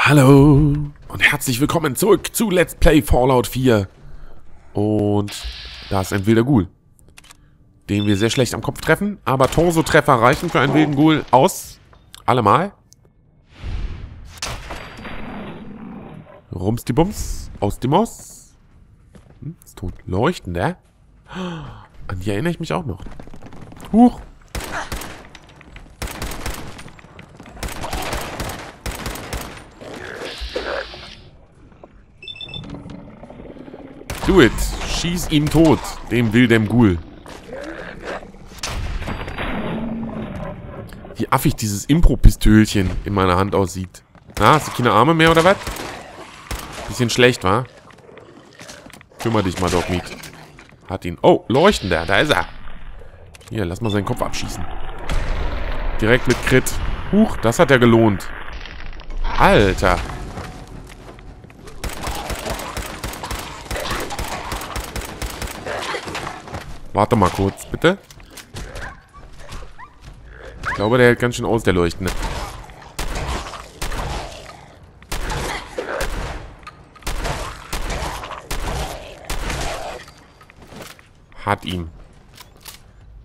Hallo und herzlich willkommen zurück zu Let's Play Fallout 4. Und da ist ein wilder Ghoul, den wir sehr schlecht am Kopf treffen, aber Torso-Treffer reichen für einen wilden Ghoul aus. Allemal. Rums die Bums, aus die Maus. Hm, ist tot. Leuchtender. An die erinnere ich mich auch noch. Huch. Do it. Schieß ihn tot, dem Wildem Ghoul. Wie affig dieses Impro-Pistölchen in meiner Hand aussieht. Na, hast du keine Arme mehr oder was? Bisschen schlecht, wa? Kümmer dich mal, Dogmeat. Hat ihn. Oh, leuchtender. Da ist er. Hier, lass mal seinen Kopf abschießen. Direkt mit Crit. Huch, das hat ja gelohnt. Alter. Warte mal kurz, bitte. Ich glaube, der hält ganz schön aus, der Leuchtende. Hat ihm.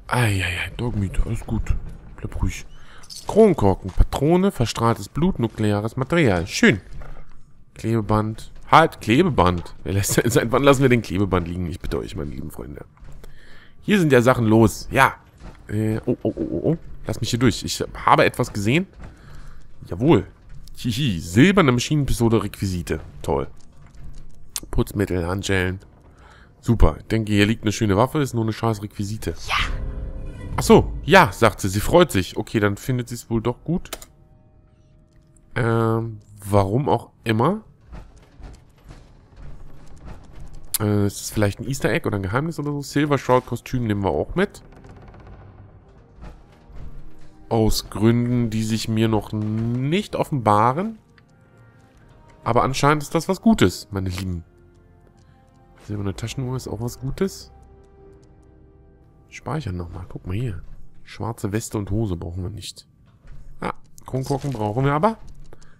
Eieiei, Dogmeat, alles gut. Bleib ruhig. Kronkorken, Patrone, verstrahltes Blut, nukleares Material. Schön. Klebeband. Halt, Klebeband. Wer lässt, seit wann lassen wir den Klebeband liegen? Ich bitte euch, meine lieben Freunde. Hier sind ja Sachen los. Ja. Äh, oh, oh, oh, oh, oh. Lass mich hier durch. Ich habe etwas gesehen. Jawohl. Hihi. Silberne Maschinenpistole Requisite. Toll. Putzmittel, Handschellen. Super. Ich denke, hier liegt eine schöne Waffe. Ist nur eine scheiß Requisite. Ja. Ach so. Ja, sagt sie. Sie freut sich. Okay, dann findet sie es wohl doch gut. Ähm, warum auch immer. Äh, ist das vielleicht ein Easter Egg oder ein Geheimnis oder so? Silver Shroud Kostüm nehmen wir auch mit. Aus Gründen, die sich mir noch nicht offenbaren. Aber anscheinend ist das was Gutes, meine Lieben. Silberne Taschenuhr ist auch was Gutes. Speichern nochmal. Guck mal hier. Schwarze Weste und Hose brauchen wir nicht. Ah, Kronkorken brauchen wir aber.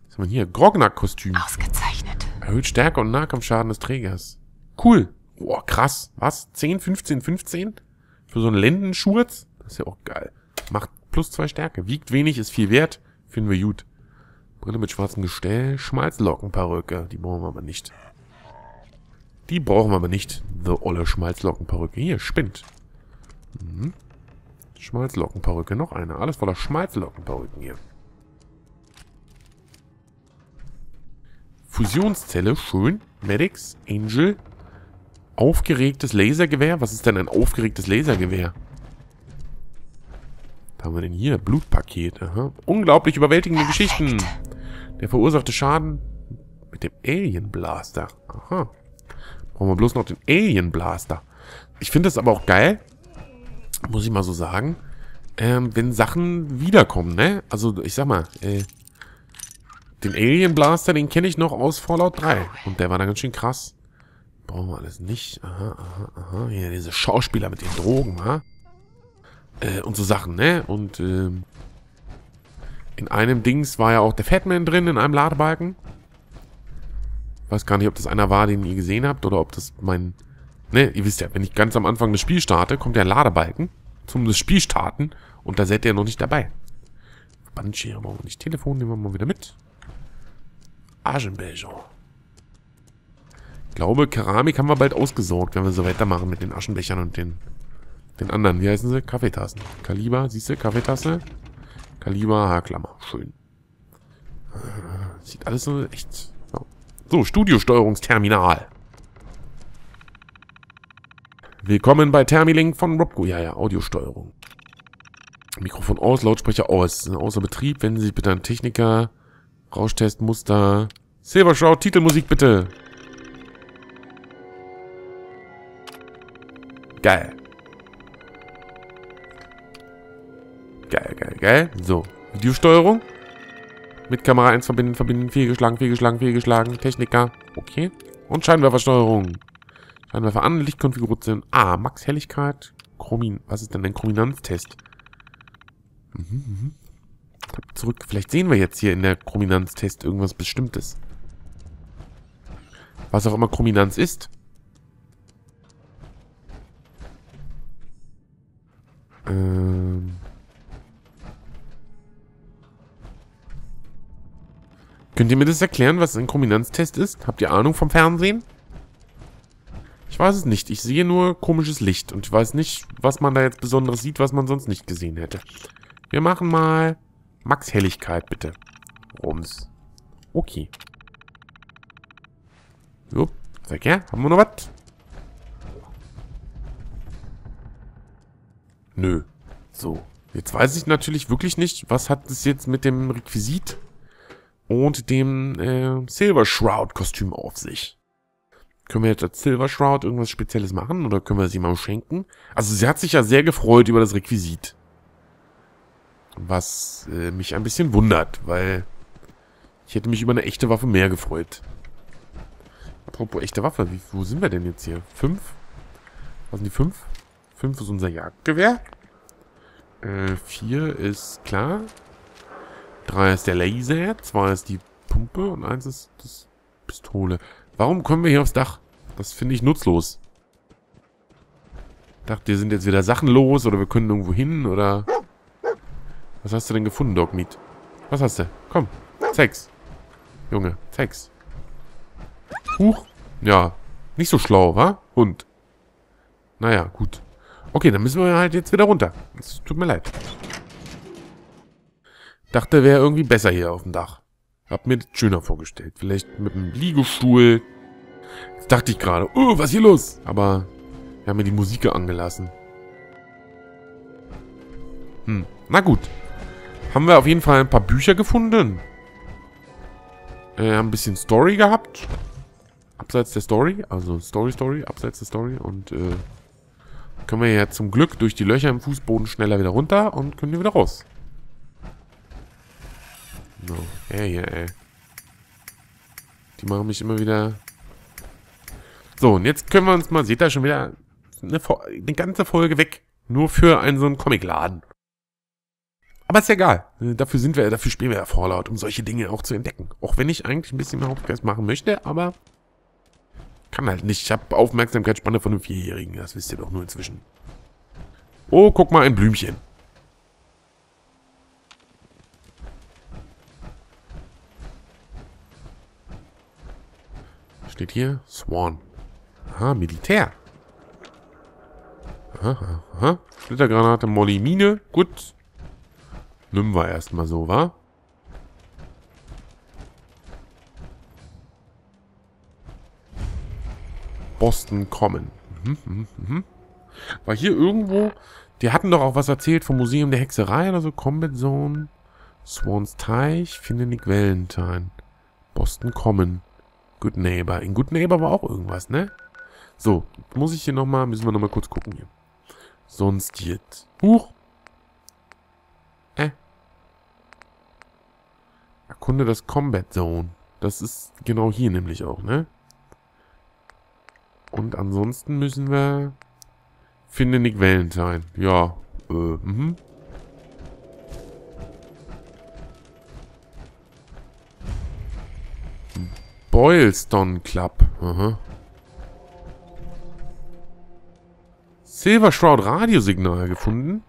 Was haben wir hier? Grognak-Kostüm. Ausgezeichnet. Erhöht Stärke und Nahkampfschaden des Trägers. Cool. Boah, krass. Was? 10, 15, 15? Für so einen Lendenschurz? Das ist ja auch geil. Macht plus zwei Stärke. Wiegt wenig, ist viel wert. Finden wir gut. Brille mit schwarzem Gestell. Schmalzlockenperücke. Die brauchen wir aber nicht. Die brauchen wir aber nicht. The olle Schmalzlockenperücke. Hier, spinnt. Mhm. Schmalzlockenperücke. Noch eine. Alles voller Schmalzlockenperücken hier. Fusionszelle. Schön. Medics. Angel. Aufgeregtes Lasergewehr? Was ist denn ein aufgeregtes Lasergewehr? Was haben wir denn hier? Blutpaket. Aha. Unglaublich überwältigende Geschichten. Der verursachte Schaden mit dem Alien Blaster. Aha. Brauchen wir bloß noch den Alien Blaster. Ich finde das aber auch geil. Muss ich mal so sagen. Ähm, wenn Sachen wiederkommen, ne? Also, ich sag mal, äh, den Alien Blaster, den kenne ich noch aus Fallout 3. Und der war da ganz schön krass. Brauchen wir alles nicht. Aha, aha, aha. Hier, diese Schauspieler mit den Drogen, ha? Äh, und so Sachen, ne? Und, ähm, in einem Dings war ja auch der Fatman drin, in einem Ladebalken. Weiß gar nicht, ob das einer war, den ihr gesehen habt, oder ob das mein... Ne, ihr wisst ja, wenn ich ganz am Anfang das Spiel starte, kommt der Ladebalken zum das Spiel starten und da seid ihr noch nicht dabei. Bandschere brauchen wir nicht. Telefon nehmen wir mal wieder mit. Aschenbecher. Ich glaube, Keramik haben wir bald ausgesorgt, wenn wir so weitermachen mit den Aschenbechern und den, den anderen. Wie heißen sie? Kaffeetassen. Kaliber, siehst du? Kaffeetasse. Kaliber, Haarklammer. Schön. Sieht alles so echt... So, so Studiosteuerungsterminal. Willkommen bei Thermilink von Robco. Ja, ja, Audiosteuerung. Mikrofon aus, Lautsprecher aus. Außer Betrieb, wenden Sie sich bitte an Techniker. Rauschtest, Muster. Silver Shroud, Titelmusik bitte. Geil. Geil, geil, geil. So, Videosteuerung. Mit Kamera 1 verbinden, verbinden, fehlgeschlagen, fehlgeschlagen, fehlgeschlagen. Techniker. Okay. Und Scheinwerfersteuerung. Scheinwerfer an, Lichtkonfiguration. Ah, Max Helligkeit. Chromin. Was ist denn ein Chrominanztest? Mhm, mhm. Zurück. Vielleicht sehen wir jetzt hier in der Chrominanz-Test irgendwas Bestimmtes. Was auch immer Chrominanz ist. Ähm... Könnt ihr mir das erklären, was ein Chrominanztest ist? Habt ihr Ahnung vom Fernsehen? Ich weiß es nicht. Ich sehe nur komisches Licht. Und ich weiß nicht, was man da jetzt Besonderes sieht, was man sonst nicht gesehen hätte. Wir machen mal Max Helligkeit, bitte. Rums. Okay. So, sag her. Haben wir noch was? Nö. So. Jetzt weiß ich natürlich wirklich nicht, was hat es jetzt mit dem Requisit und dem äh, Silver Shroud Kostüm auf sich. Können wir jetzt als Silver Shroud irgendwas Spezielles machen oder können wir sie mal schenken? Also sie hat sich ja sehr gefreut über das Requisit. Was äh, mich ein bisschen wundert, weil ich hätte mich über eine echte Waffe mehr gefreut. Apropos echte Waffe, wie, wo sind wir denn jetzt hier? Fünf? Was sind die fünf? Fünf ist unser Jagdgewehr. Äh, vier ist klar. Drei ist der Laser, zwei ist die Pumpe und eins ist das Pistole. Warum kommen wir hier aufs Dach? Das finde ich nutzlos. Dachte, wir sind jetzt wieder Sachen los oder wir können irgendwo hin oder... Was hast du denn gefunden, Dogmeat? Was hast du? Komm, zeig's. Junge, zeig's. Huch. Ja, nicht so schlau, wa? Hund. Naja, gut. Okay, dann müssen wir halt jetzt wieder runter. Es tut mir leid. Dachte, wäre irgendwie besser hier auf dem Dach. Hab mir das schöner vorgestellt. Vielleicht mit einem Liegestuhl. Jetzt dachte ich gerade, oh, was ist hier los? Aber wir haben mir die Musik angelassen. Hm, na gut. Haben wir auf jeden Fall ein paar Bücher gefunden. Äh, haben ein bisschen Story gehabt. Abseits der Story. Also Story, Story, abseits der Story. Und äh, können wir ja zum Glück durch die Löcher im Fußboden schneller wieder runter und können hier wieder raus. No. Ey, ey, ey. Die machen mich immer wieder... So, und jetzt können wir uns mal... Seht ihr schon wieder eine, eine ganze Folge weg. Nur für einen so einen Comicladen. Aber ist ja egal. Dafür sind wir, dafür spielen wir ja Fallout, um solche Dinge auch zu entdecken. Auch wenn ich eigentlich ein bisschen mehr Hauptgeist machen möchte, aber kann halt nicht. Ich habe Aufmerksamkeitsspanne von einem Vierjährigen. Das wisst ihr doch nur inzwischen. Oh, guck mal, ein Blümchen. Steht hier Swan. Aha, Militär. Aha, aha. Splittergranate, Molly, Mine. Gut. Nimm wir erstmal so, wa? Boston kommen. Mhm, mhm, mhm. War hier irgendwo... Die hatten doch auch was erzählt vom Museum der Hexerei oder so. Combat Zone. Swans Teich. Finde Nick Valentine. Boston Common. Good Neighbor. In Good Neighbor war auch irgendwas, ne? So, muss ich hier nochmal, müssen wir nochmal kurz gucken hier. Sonst jetzt. Huch. Äh. Erkunde das Combat Zone. Das ist genau hier nämlich auch, ne? Und ansonsten müssen wir... Finde Nick Valentine. Ja. Äh, mhm. Boylston Club. Aha. Silver Shroud Radiosignal gefunden.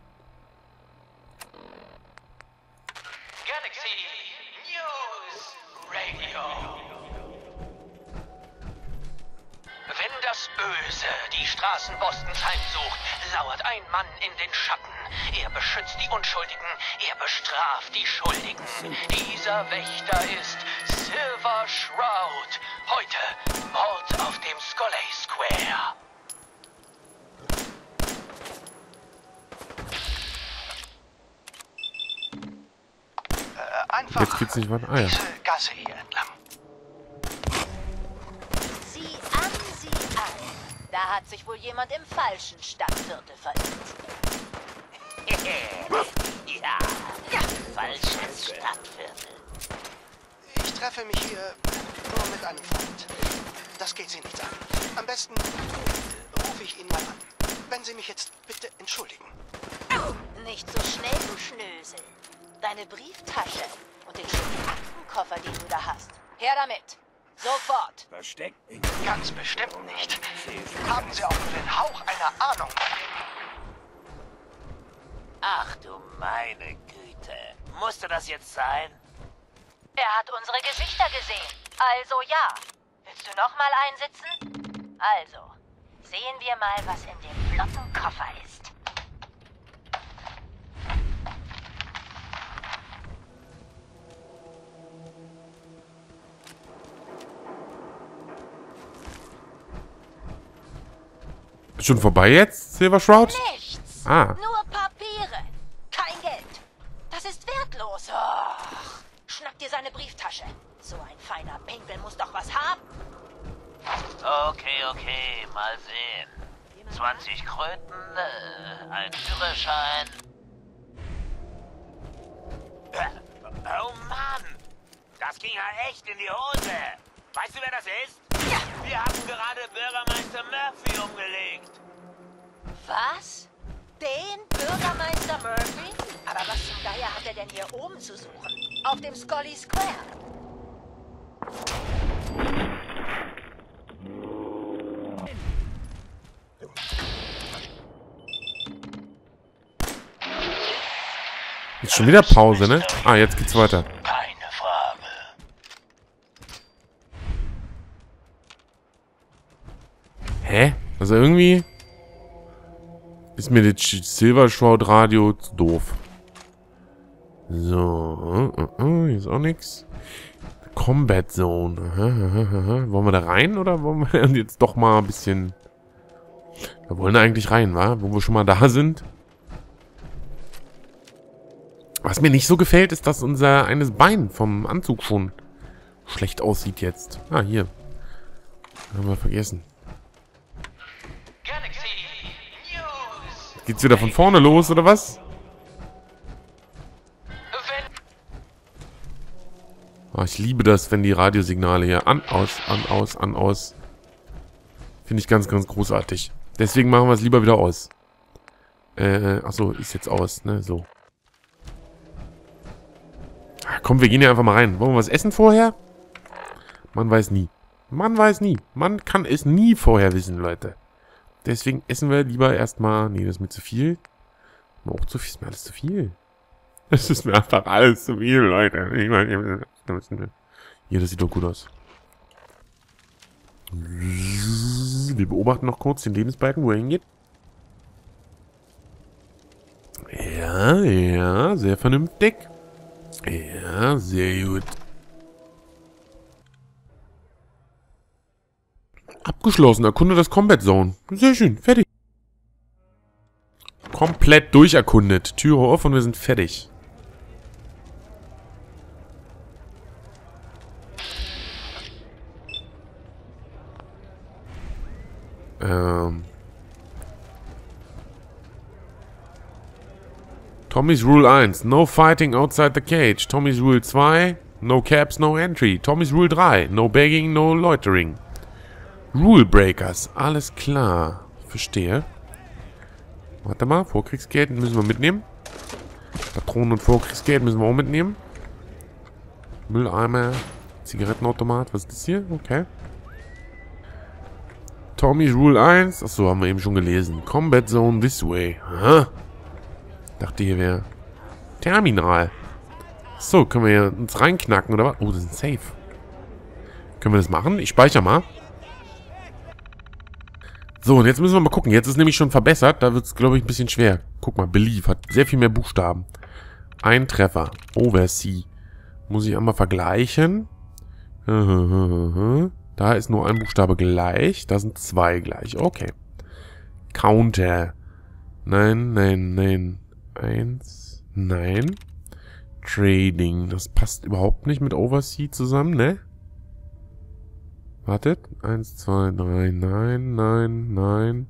Straßen Bostons heimsucht, lauert ein Mann in den Schatten. Er beschützt die Unschuldigen, er bestraft die Schuldigen. Dieser Wächter ist Silver Shroud. Heute Mord auf dem Scollay Square. Äh, einfach Jetzt geht's nicht weiter. Ah, ja. diese Gasse hier entlang. Da hat sich wohl jemand im falschen Stadtviertel verirrt. ja, ja, falsches Stadtviertel. Ich treffe mich hier nur mit einem Freund. Das geht Sie nichts an. Am besten rufe ich ihn mal an. Wenn Sie mich jetzt bitte entschuldigen. Nicht so schnell, du Schnösel. Deine Brieftasche und den schönen Aktenkoffer, den du da hast. Her damit. Sofort. Versteckt Ganz bestimmt nicht. Haben Sie auch nur den Hauch einer Ahnung? Ach du meine Güte. Musste das jetzt sein? Er hat unsere Gesichter gesehen. Also ja. Willst du noch mal einsitzen? Also, sehen wir mal, was in dem flotten Koffer ist. Ist schon vorbei jetzt, Silver Shroud? Nichts. Ah. Nur Papiere. Kein Geld. Das ist wertlos. Och. Schnapp dir seine Brieftasche. So ein feiner Pinkel muss doch was haben. Okay, okay, mal sehen. 20 Kröten, äh, ein Führerschein. Äh, Oh Mann! Das ging ja echt in die Hose. Weißt du, wer das ist? Wir haben gerade Bürgermeister Murphy umgelegt. Was? Den Bürgermeister Murphy? Aber was zum Geier hat er denn hier oben zu suchen? Auf dem Scully Square. Jetzt schon wieder Pause, ne? Ah, jetzt geht's weiter. Keine Frage. Hä? Also irgendwie ist mir das Sch- Silver Shroud Radio zu doof. So, äh, äh, äh, hier ist auch nix. Combat Zone. Wollen wir da rein oder wollen wir jetzt doch mal ein bisschen... Wir wollen da eigentlich rein, wa? Wo wir schon mal da sind. Was mir nicht so gefällt, ist, dass unser eines Bein vom Anzug schon schlecht aussieht jetzt. Ah, hier. Haben wir vergessen. Geht's wieder von vorne los, oder was? Ah, ich liebe das, wenn die Radiosignale hier an, aus, an, aus, an, aus. Finde ich ganz, ganz großartig. Deswegen machen wir es lieber wieder aus. Äh, achso, ist jetzt aus, ne? So. Ah, komm, wir gehen hier einfach mal rein. Wollen wir was essen vorher? Man weiß nie. Man weiß nie. Man kann es nie vorher wissen, Leute. Deswegen essen wir lieber erstmal... Nee, das ist mir zu viel. Auch zu viel. Ist mir alles zu viel. Das ist mir einfach alles zu viel, Leute. Ich meine, hier, das sieht doch gut aus. Wir beobachten noch kurz den Lebensbalken, wo er hingeht. Ja, ja, sehr vernünftig. Ja, sehr gut. Abgeschlossen, erkunde das Combat Zone. Sehr schön, fertig. Komplett durcherkundet. Türe auf und wir sind fertig. Ähm. Tommy's Rule 1. No fighting outside the cage. Tommy's Rule 2. No caps, no entry. Tommy's Rule 3. No begging, no loitering. Rule Breakers. Alles klar. Verstehe. Warte mal. Vorkriegsgeld müssen wir mitnehmen. Patronen und Vorkriegsgeld müssen wir auch mitnehmen. Mülleimer. Zigarettenautomat. Was ist das hier? Okay. Tommy's Rule 1. Achso, haben wir eben schon gelesen. Combat Zone this way. Aha. Dachte hier wäre Terminal. So, können wir hier uns reinknacken oder was? Oh, das ist ein Safe. Können wir das machen? Ich speichere mal. So, und jetzt müssen wir mal gucken. Jetzt ist nämlich schon verbessert. Da wird es, glaube ich, ein bisschen schwer. Guck mal, Believe hat sehr viel mehr Buchstaben. Ein Treffer. Oversea. Muss ich einmal vergleichen. Da ist nur ein Buchstabe gleich. Da sind zwei gleich. Okay. Counter. Nein, nein, nein. Eins. Nein. Trading. Das passt überhaupt nicht mit Oversea zusammen, ne? Wartet. Eins, zwei, drei. Nein, nein, nein.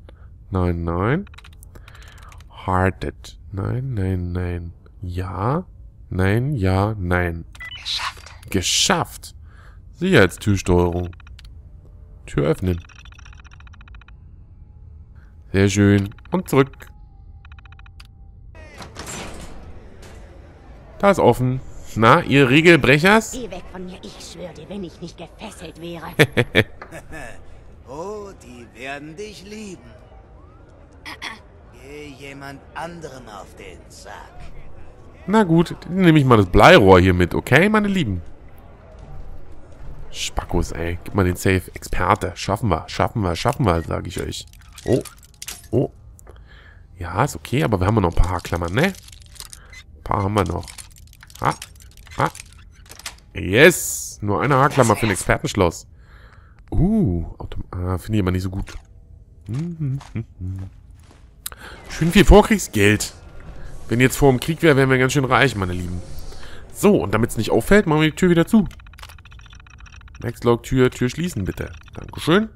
Nein, nein. Hearted. Nein, nein, nein. Ja. Nein, ja, nein. Geschafft. Geschafft. Sicherheitstürsteuerung. Tür öffnen. Sehr schön. Und zurück. Da ist offen. Na, ihr Regelbrechers? Geh weg von mir, ich schwöre dir, wenn ich nicht gefesselt wäre. Oh, die werden dich lieben. Geh jemand anderem auf den Sack. Na gut, dann nehme ich mal das Bleirohr hier mit, okay, meine Lieben? Spackos, ey. Gib mal den Safe. Experte. Schaffen wir, schaffen wir, schaffen wir, sage ich euch. Oh. Oh. Ja, ist okay, aber wir haben noch ein paar Haarklammern, ne? Ein paar haben wir noch. Ah. Ah. Yes. Nur eine Haarklammer für ein Expertenschloss. Uh. Autom ah, finde ich aber nicht so gut. Hm, hm, hm, schön viel Vorkriegsgeld. Wenn jetzt vor dem Krieg wäre, wären wir ganz schön reich, meine Lieben. So, und damit es nicht auffällt, machen wir die Tür wieder zu. Nextlog, Tür, Tür schließen, bitte. Dankeschön.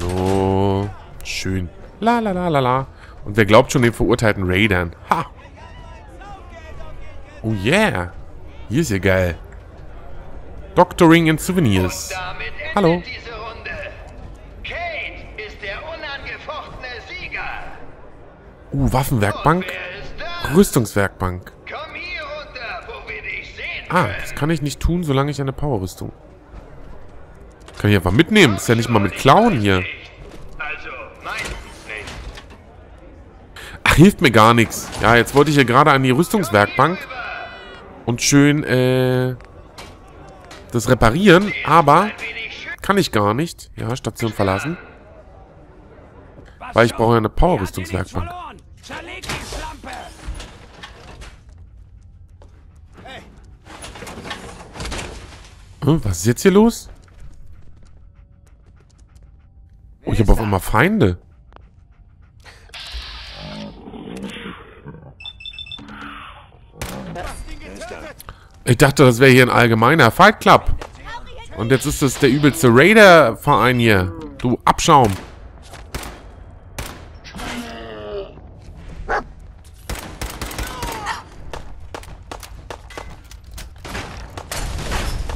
So. Schön. La la la la la. Und wer glaubt schon den verurteilten Raidern? Ha! Oh yeah. Hier ist ja geil. Doctoring in Souvenirs. Hallo. diese Runde. Kate ist der unangefochtene Sieger. Uh, Waffenwerkbank. Rüstungswerkbank. Komm hier runter, wo wir dich sehen Ah, das kann ich nicht tun, solange ich eine Powerrüstung. Kann ich einfach mitnehmen. Ist ja nicht mal mit Klauen hier. Also. Ach, hilft mir gar nichts. Ja, jetzt wollte ich hier gerade an die Rüstungswerkbank und schön, äh, das reparieren, aber kann ich gar nicht. Ja, Station verlassen. Weil ich brauche ja eine Power-Rüstungswerkbank. Hm, was ist jetzt hier los? Oh, ich habe auf einmal Feinde. Ich dachte, das wäre hier ein allgemeiner Fight Club. Und jetzt ist es der übelste Raider-Verein hier. Du Abschaum.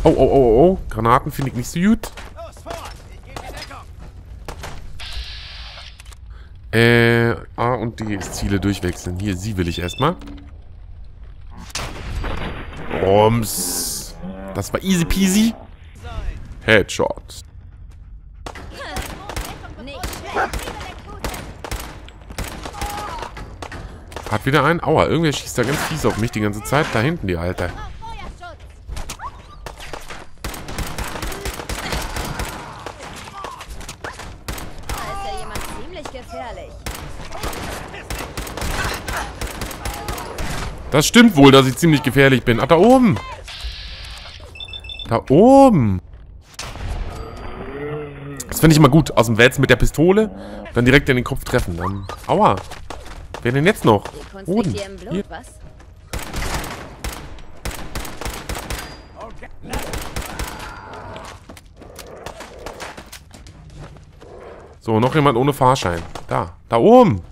Oh, oh, oh, oh, oh. Granaten finde ich nicht so gut. Äh, A und D ist Ziele durchwechseln. Hier, sie will ich erstmal. Rums. Das war easy peasy. Headshot. Hat wieder einen. Aua, irgendwer schießt da ganz fies auf mich die ganze Zeit. Da hinten, die Alte. Da ist ja jemand ziemlich gefährlich. Das stimmt wohl, dass ich ziemlich gefährlich bin. Ach, da oben. Da oben. Das finde ich immer gut. Aus dem Wälzen mit der Pistole. Dann direkt in den Kopf treffen. Dann. Aua. Wer denn jetzt noch? Boden. Hier. So, noch jemand ohne Fahrschein. Da. Da oben.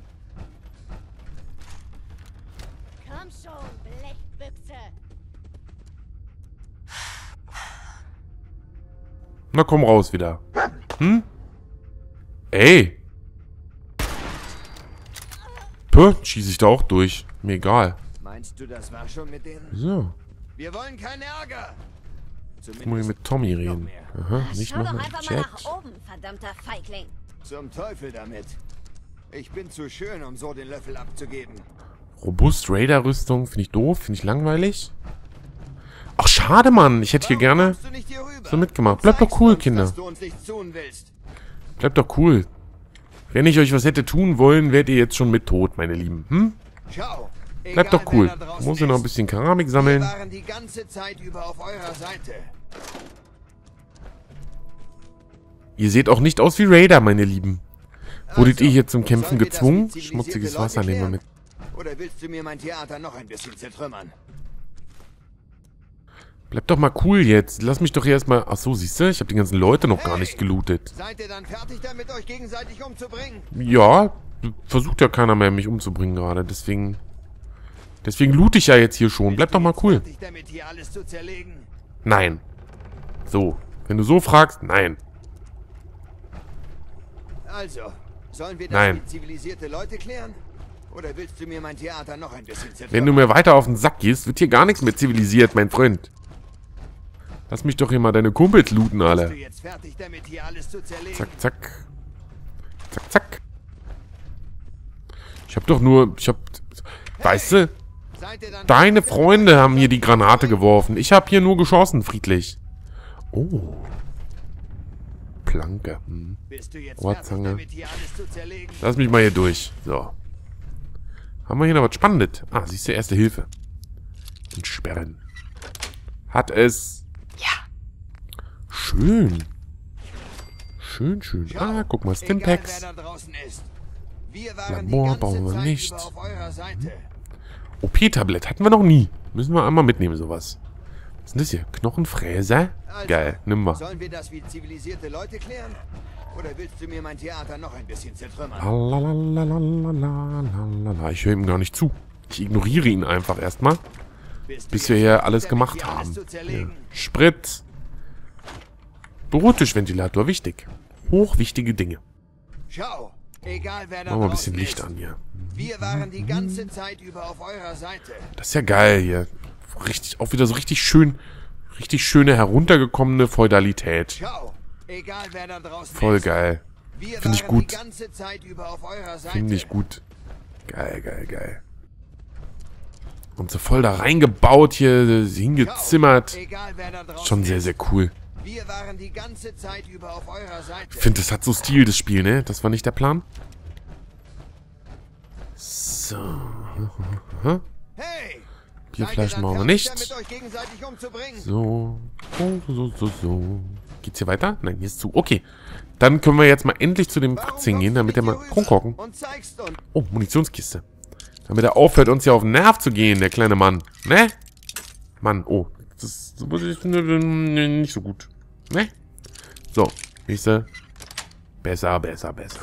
Komm schon, Blechbüchse. Na komm raus wieder. Hm? Ey. Puh, schieße ich da auch durch. Mir egal. Meinst du, das war schon mit denen? So. Wir wollen keinen Ärger. Jetzt muss ich mit Tommy reden. Aha, nicht Schau doch nochmal einfach mal nach oben, verdammter Feigling. Zum Teufel damit. Ich bin zu schön, um so den Löffel abzugeben. Robust Raider-Rüstung. Finde ich doof. Finde ich langweilig. Ach, schade, Mann. Ich hätte hier gerne so mitgemacht. Bleibt doch cool, Kinder. Bleibt doch cool. Wenn ich euch was hätte tun wollen, wärt ihr jetzt schon mit tot, meine Lieben. Hm? Bleibt doch cool. Muss ich noch ein bisschen Keramik Wir sammeln. waren die ganze Zeit über auf eurer Seite. Ihr seht auch nicht aus wie Raider, meine Lieben. Wurdet Also, ihr hier zum Kämpfen gezwungen? Schmutziges Wasser nehmen wir mit. Oder willst du mir mein Theater noch ein bisschen zertrümmern? Bleibt doch mal cool jetzt. Lass mich doch hier erstmal... Ach so, siehst du? Ich habe die ganzen Leute noch gar Hey! nicht gelootet. Seid ihr dann fertig damit, euch gegenseitig umzubringen? Ja, versucht ja keiner mehr, mich umzubringen gerade. Deswegen... Deswegen loot ich ja jetzt hier schon. Bleib doch mal cool. Nein. So. Wenn du so fragst, nein. Also, sollen wir das Nein. mit zivilisierte Leute klären? Oder willst du mir mein Theater noch ein bisschen zertrümmern? Wenn du mir weiter auf den Sack gehst, wird hier gar nichts mehr zivilisiert, mein Freund. Lass mich doch hier mal deine Kumpels looten, alle. Zack, zack. Zack, zack. Ich hab doch nur... Ich hab... Weißt du, deine Freunde haben hier die Granate geworfen. Ich hab hier nur geschossen, friedlich. Oh. Planke. Hm. Bist du jetzt Rohrzange. Lass mich mal hier durch. So. Haben wir hier noch was Spannendes? Ah, siehst du, erste Hilfe. Entsperren. Hat es. Schön. Schön, schön. Ah, guck mal, waren Labor bauen wir nicht. OP-Tablett hatten wir noch nie. Müssen wir einmal mitnehmen, sowas. Was ist denn das hier? Knochenfräser? Also, Geil, nimm mal. Sollen wir das wie zivilisierte Leute klären? Oder willst du mir mein Theater noch ein bisschen zertrümmern? Lalalalalalala. Ich höre ihm gar nicht zu. Ich ignoriere ihn einfach erstmal, bis wir hier alles gemacht haben. Ja. Sprit. Bürotischventilator, wichtig. Hochwichtige Dinge. Schau, egal wer da Machen wir ein bisschen Licht ist. an hier. Wir waren die ganze Zeit über auf eurer Seite. Das ist ja geil hier. Richtig, auch wieder so richtig schön, richtig schöne heruntergekommene Feudalität. Schau, egal wer da draußen Voll geil. Wir Find ich gut. Finde ich gut. Geil, geil, geil. Und so voll da reingebaut hier, Schau, hingezimmert. Egal Schon sehr, sehr cool. Wir waren die ganze Zeit über auf eurer Seite. Ich finde, das hat so Stil, das Spiel, ne? Das war nicht der Plan. So. Hey! Bierfleisch machen wir nicht. So. So, so, so, so. Geht's hier weiter? Nein, hier ist zu. Okay. Dann können wir jetzt mal endlich zu dem Warum Fatzing gehen, damit er mal rumgucken. Oh, Munitionskiste. Damit er aufhört, uns hier auf den Nerv zu gehen, der kleine Mann. Ne? Mann, oh. Das ist nicht so gut. Ne? So, nächste. Besser, besser, besser.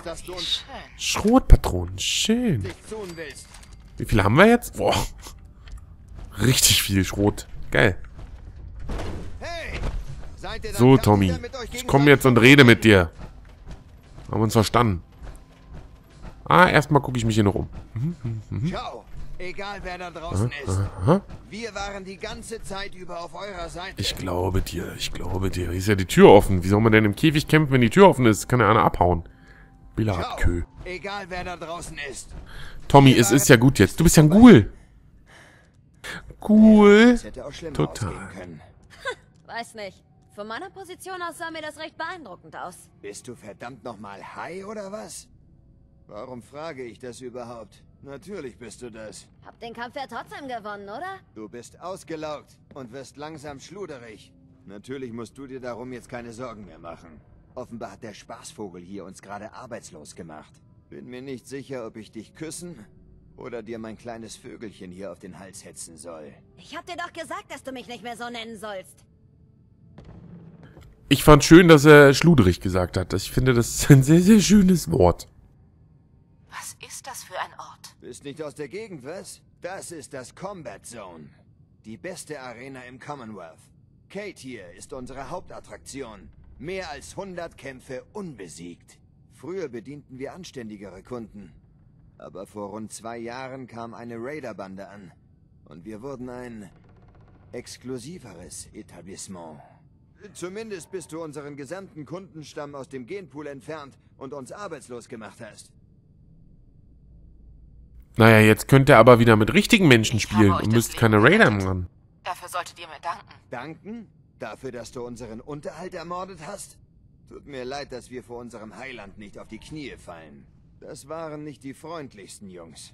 Schrotpatronen, schön. Wie viele haben wir jetzt? Boah. Richtig viel Schrot. Geil. Hey! Seid ihr dann So, Tommy. Ich komme jetzt und rede mit dir. Haben wir uns verstanden. Ah, erstmal gucke ich mich hier noch um. Schau, egal wer da draußen ist. Aha. Wir waren die ganze Zeit über auf eurer Seite. Ich glaube dir, ich glaube dir. Hier ist ja die Tür offen. Wie soll man denn im Käfig kämpfen, wenn die Tür offen ist? Kann ja einer abhauen. Billardkö. Schau, egal wer da draußen ist. Tommy, es ist ja gut jetzt. Du bist ja ein Ghoul. Ghoul. Total. Weiß nicht. Von meiner Position aus sah mir das recht beeindruckend aus. Bist du verdammt nochmal high oder was? Warum frage ich das überhaupt? Natürlich bist du das. Hab den Kampf ja trotzdem gewonnen, oder? Du bist ausgelaugt und wirst langsam schluderig. Natürlich musst du dir darum jetzt keine Sorgen mehr machen. Offenbar hat der Spaßvogel hier uns gerade arbeitslos gemacht. Bin mir nicht sicher, ob ich dich küssen oder dir mein kleines Vögelchen hier auf den Hals hetzen soll. Ich hab dir doch gesagt, dass du mich nicht mehr so nennen sollst. Ich fand schön, dass er schluderig gesagt hat. Ich finde, das ist ein sehr, sehr schönes Wort. Was ist das für ein Ort? Bist nicht aus der Gegend, was? Das ist das Combat Zone. Die beste Arena im Commonwealth. Kate hier ist unsere Hauptattraktion. Mehr als 100 Kämpfe unbesiegt. Früher bedienten wir anständigere Kunden. Aber vor rund zwei Jahren kam eine Raiderbande an. Und wir wurden ein exklusiveres Etablissement. Zumindest bis du unseren gesamten Kundenstamm aus dem Genpool entfernt und uns arbeitslos gemacht hast. Naja, jetzt könnt ihr aber wieder mit richtigen Menschen spielen und müsst keine Raider ran. Dafür solltet ihr mir danken. Danken? Dafür, dass du unseren Unterhalt ermordet hast? Tut mir leid, dass wir vor unserem Heiland nicht auf die Knie fallen. Das waren nicht die freundlichsten Jungs.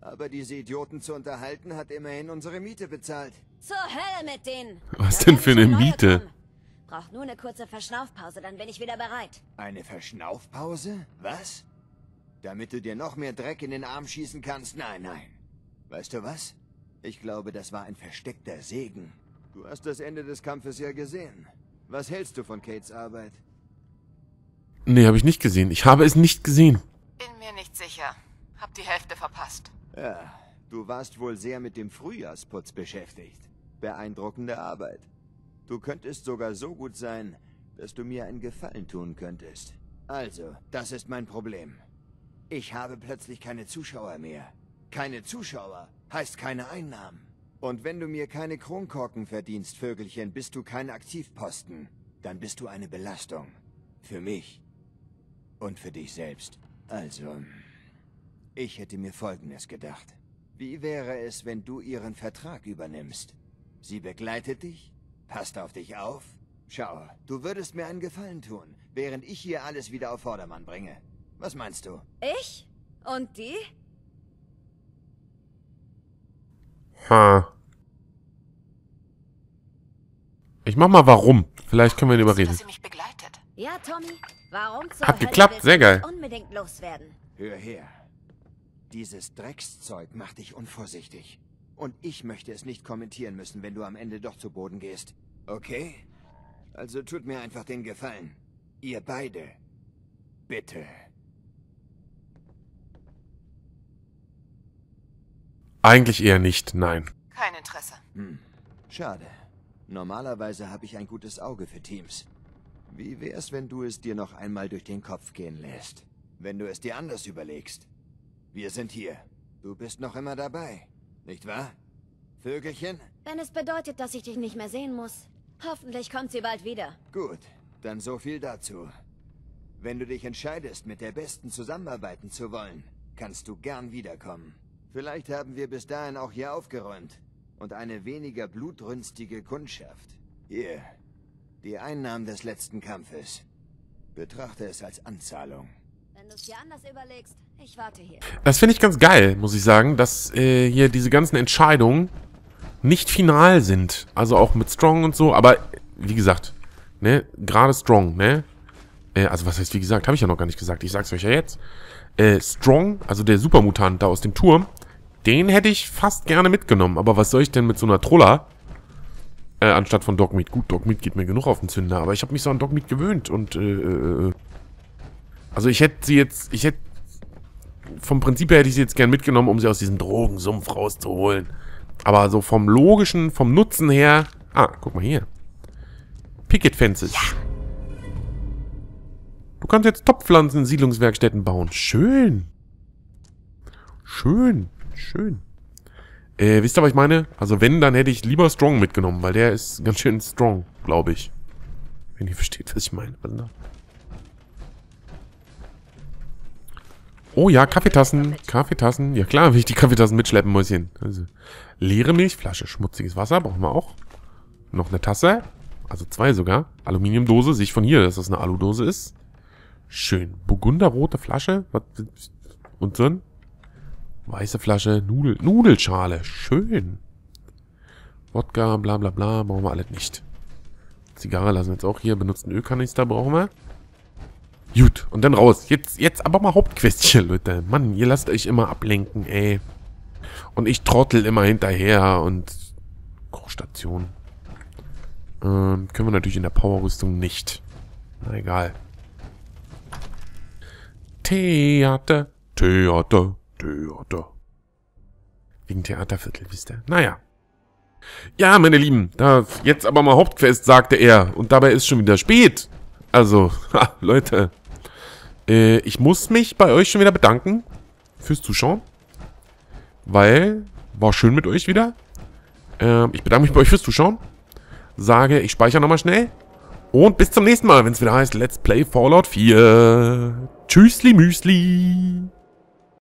Aber diese Idioten zu unterhalten, hat immerhin unsere Miete bezahlt. Zur Hölle mit denen! Was denn für eine Miete? Braucht nur eine kurze Verschnaufpause, dann bin ich wieder bereit. Eine Verschnaufpause? Was? Damit du dir noch mehr Dreck in den Arm schießen kannst? Nein, nein. Weißt du was? Ich glaube, das war ein versteckter Segen. Du hast das Ende des Kampfes ja gesehen. Was hältst du von Kates Arbeit? Nee, habe ich nicht gesehen. Ich habe es nicht gesehen. Bin mir nicht sicher. Hab die Hälfte verpasst. Ja, du warst wohl sehr mit dem Frühjahrsputz beschäftigt. Beeindruckende Arbeit. Du könntest sogar so gut sein, dass du mir einen Gefallen tun könntest. Also, das ist mein Problem. Ich habe plötzlich keine Zuschauer mehr. Keine Zuschauer heißt keine Einnahmen. Und wenn du mir keine Kronkorken verdienst, Vögelchen, bist du kein Aktivposten. Dann bist du eine Belastung. Für mich. Und für dich selbst. Also, ich hätte mir Folgendes gedacht. Wie wäre es, wenn du ihren Vertrag übernimmst? Sie begleitet dich, passt auf dich auf. Schau, du würdest mir einen Gefallen tun, während ich hier alles wieder auf Vordermann bringe. Was meinst du? Ich? Und die? Ha. Ich mach mal warum. Vielleicht können wir ihn überreden. Dass sie mich begleitet. Ja, Tommy. Warum zur Hat Hölle geklappt, sehr geil. Unbedingt loswerden. Hör her. Dieses Dreckszeug macht dich unvorsichtig. Und ich möchte es nicht kommentieren müssen, wenn du am Ende doch zu Boden gehst. Okay? Also tut mir einfach den Gefallen. Ihr beide. Bitte. Eigentlich eher nicht, nein. Kein Interesse. Hm. Schade. Normalerweise habe ich ein gutes Auge für Teams. Wie wär's, wenn du es dir noch einmal durch den Kopf gehen lässt? Wenn du es dir anders überlegst. Wir sind hier. Du bist noch immer dabei. Nicht wahr? Vögelchen? Wenn es bedeutet, dass ich dich nicht mehr sehen muss. Hoffentlich kommt sie bald wieder. Gut, dann so viel dazu. Wenn du dich entscheidest, mit der Besten zusammenarbeiten zu wollen, kannst du gern wiederkommen. Vielleicht haben wir bis dahin auch hier aufgeräumt. Und eine weniger blutrünstige Kundschaft. Hier, die Einnahmen des letzten Kampfes. Betrachte es als Anzahlung. Wenn du es dir anders überlegst, ich warte hier. Das finde ich ganz geil, muss ich sagen, dass äh, hier diese ganzen Entscheidungen nicht final sind. Also auch mit Strong und so, aber wie gesagt, ne, gerade Strong, ne? Äh, also was heißt wie gesagt, habe ich ja noch gar nicht gesagt, ich sag's euch ja jetzt. Äh, Strong, also der Supermutant da aus dem Turm, den hätte ich fast gerne mitgenommen, aber was soll ich denn mit so einer Troller? Äh, anstatt von Dogmeat. Gut, Dogmeat geht mir genug auf den Zünder, aber ich habe mich so an Dogmeat gewöhnt und, äh, äh, äh. Also ich hätte sie jetzt, ich hätte vom Prinzip her hätte ich sie jetzt gern mitgenommen, um sie aus diesem Drogensumpf rauszuholen. Aber so vom logischen, vom Nutzen her... Ah, guck mal hier. Picket Fences. Du kannst jetzt Topfpflanzen in Siedlungswerkstätten bauen. Schön. Schön. Schön. Äh, wisst ihr, was ich meine? Also wenn, dann hätte ich lieber Strong mitgenommen, weil der ist ganz schön strong, glaube ich. Wenn ihr versteht, was ich meine. Oh ja, Kaffeetassen. Kaffeetassen. Ja klar, will ich die Kaffeetassen mitschleppen, Mäuschen. Also, leere Milchflasche, schmutziges Wasser brauchen wir auch. Noch eine Tasse. Also zwei sogar. Aluminiumdose. Sehe ich von hier, dass das eine Aludose ist. Schön. Burgunderrote Flasche. Was? Und so ein weiße Flasche. Nudel, Nudelschale. Schön. Wodka, bla bla bla. Brauchen wir alles nicht. Zigarre lassen wir jetzt auch hier. Benutzten Ölkanister brauchen wir. Gut, und dann raus. Jetzt, jetzt aber mal Hauptquest hier, Leute. Mann, ihr lasst euch immer ablenken, ey. Und ich trottel immer hinterher und... Kochstation. Ähm, können wir natürlich in der Powerrüstung nicht. Na egal. Theater, Theater, Theater. Wegen Theaterviertel, wisst ihr. Naja. Ja, meine Lieben, da jetzt aber mal Hauptquest, sagte er. Und dabei ist schon wieder spät. Also, ha, Leute. Äh, ich muss mich bei euch schon wieder bedanken fürs Zuschauen. Weil, war schön mit euch wieder. Ähm, ich bedanke mich bei euch fürs Zuschauen. Sage, ich speichere nochmal schnell. Und bis zum nächsten Mal, wenn es wieder heißt Let's Play Fallout 4. Tschüssli Müsli.